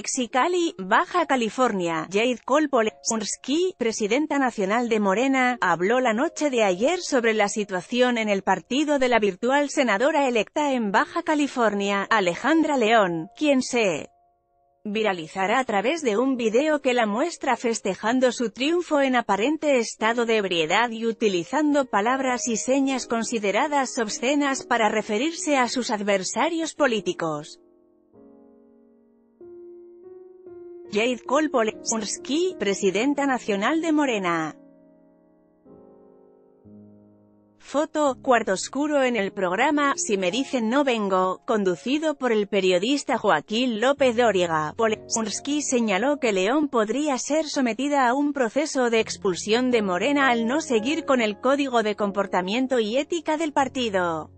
Mexicali, Baja California, Jade Kolpolensky, presidenta nacional de Morena, habló la noche de ayer sobre la situación en el partido de la virtual senadora electa en Baja California, Alejandra León, quien se viralizará a través de un video que la muestra festejando su triunfo en aparente estado de ebriedad y utilizando palabras y señas consideradas obscenas para referirse a sus adversarios políticos. Jade Kolpolensky, presidenta nacional de Morena. Foto, cuarto oscuro en el programa Si me dicen no vengo, conducido por el periodista Joaquín López Dóriga. Polensky señaló que León podría ser sometida a un proceso de expulsión de Morena al no seguir con el código de comportamiento y ética del partido.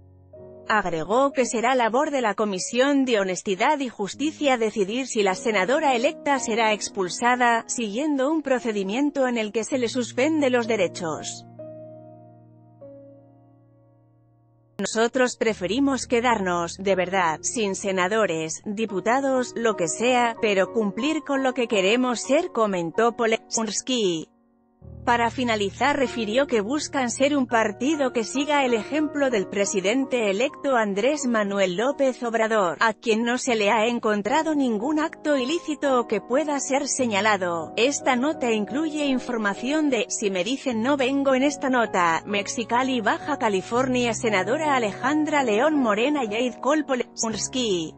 Agregó que será labor de la Comisión de Honestidad y Justicia decidir si la senadora electa será expulsada, siguiendo un procedimiento en el que se le suspende los derechos. Nosotros preferimos quedarnos, de verdad, sin senadores, diputados, lo que sea, pero cumplir con lo que queremos ser comentó Polensky. Para finalizar refirió que buscan ser un partido que siga el ejemplo del presidente electo Andrés Manuel López Obrador, a quien no se le ha encontrado ningún acto ilícito o que pueda ser señalado. Esta nota incluye información de, si me dicen no vengo en esta nota, Mexicali Baja California Senadora Alejandra León Morena Jade Kolpolensky.